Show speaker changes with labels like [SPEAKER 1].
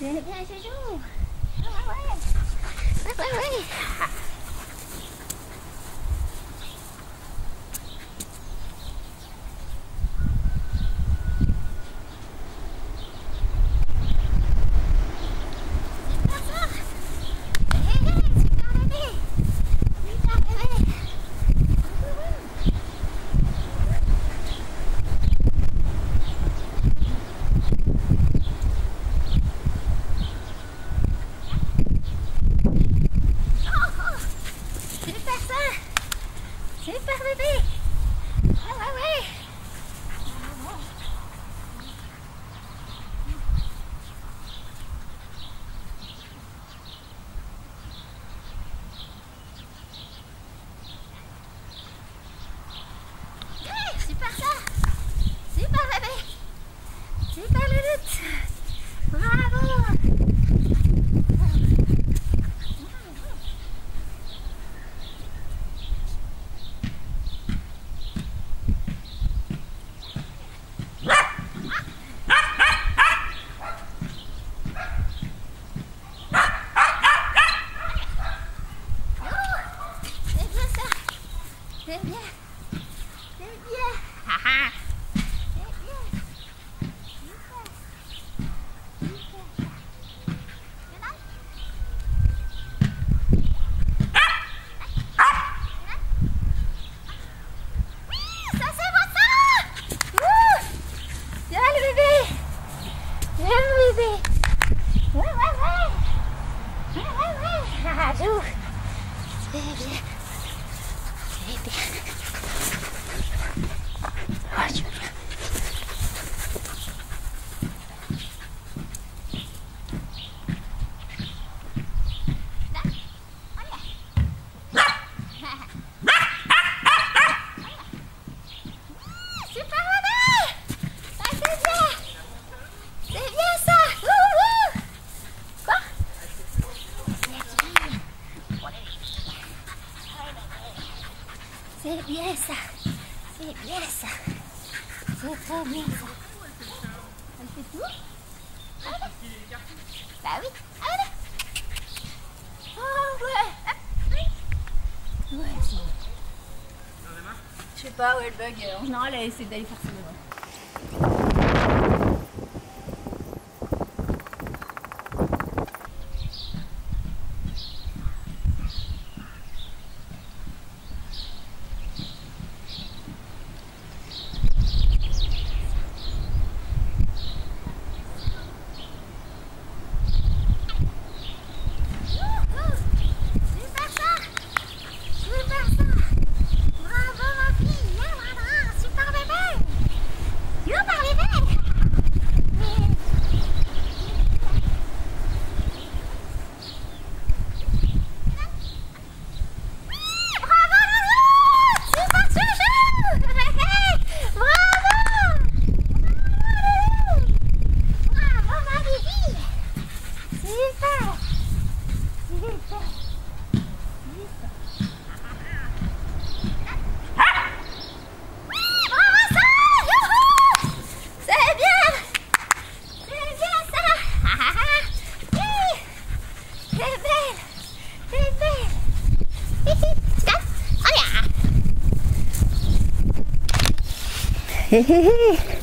[SPEAKER 1] Nenek pergi nak cucu. Nak buat apa? Nak buat apa? Viens le bébé. Viens le bébé. Ouais, ouais, ouais. Ouais, ouais, ouais. Ah. C'est bien. 見えて。Ça C'est trop bien ça Elle fait tout Ah ouais. Bah oui Ah ouais Oh ouais Hop. Ouais,
[SPEAKER 2] Je sais pas où elle bug. En général, elle essaie d'aller faire ses devoirs.
[SPEAKER 1] Hey, hey, hey.